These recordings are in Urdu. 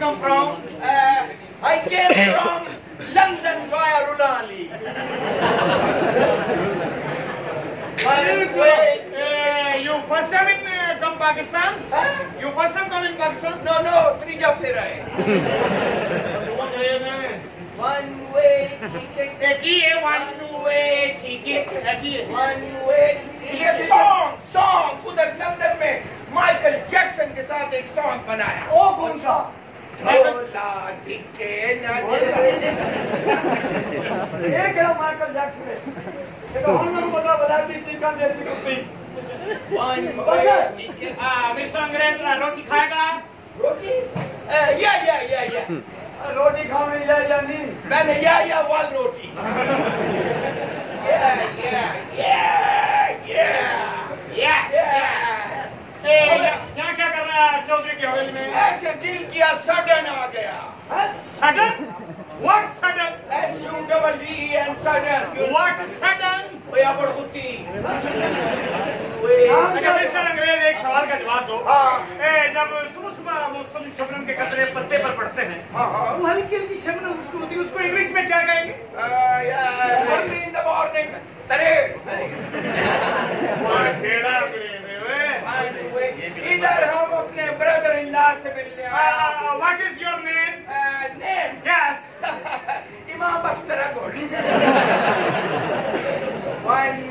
come from? Uh, I came from London via Rulali. One way. Uh, you first time in uh, come Pakistan? Huh? You first time come in Pakistan? No, no, تریجا پھر آئے. وہ انگریز ہیں One way ticket. ایک ہی ہے one way ticket ایک ہی ہے One way ticket. Song, song. ادھر لندن میں مائیکل جیکسن کے ساتھ ایک سانگ بنایا. وہ کون سا یہ کیا مائیکل جیکسن ہے یہ تو ہم لوگ بتا بتا کی سیکھا جیسی کتی One way ticket. ہاں مسٹر انگریز روٹی کھائے گا روٹی یا یا یا یا روٹی کھاؤں یا یا نہیں میں نے یا یا وال روٹی یا یا یا یا یس یہاں کیا کر رہا ہے چودھری کی حویلی میں ایسے دل کیا سڈن آ گیا۔ Sudden what sudden S U double D N sudden what sudden یا بڑھتی اچھا مسٹر انگریز ایک سوال کا جواب دو۔ ہاں۔ جب صبح صبح موسم شبنم کے قطرے پتے پر پڑتے ہیں ہاں ہاں۔ وہ ہلکی ہلکی شبنم ہوتی ہے اس کو انگلش میں کیا کہیں گے؟ ارلی ان مارننگ ترے Uh, what is your name? Uh, name? Yes. Imam Bastaragod. One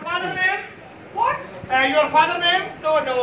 father name? What? Uh, your father name? No no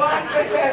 One person.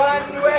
One way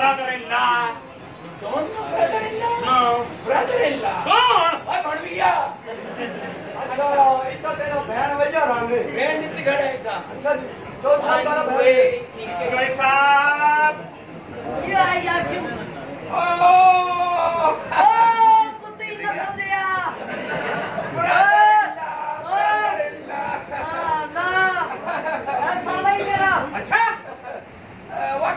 brother in law? What brother in law don't know brother in law no brother in law کون اور کون بھیا اچھا اتنا تیرا بہن بھیا رانگے میں نت کھڑا تھا اچھا جی چوتھ سال کا ون بہن وے ٹکٹ جوئی صاحب یا یا کیوں اوہ او کتی نسل دیا بردر ان لا ہاں نا اے سالا ہی میرا اچھا واٹ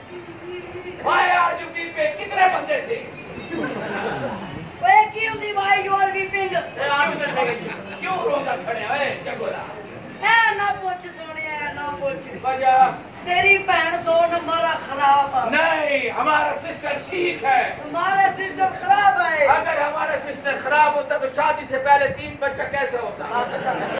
تیری بہن دو نمبر خراب ہے۔ نہیں ہمارا سسٹر ٹھیک ہے۔ تمہارا سسٹم خراب ہے۔ اگر ہمارا سسٹر خراب ہوتا تو شادی سے پہلے تین بچہ کیسے ہوتا؟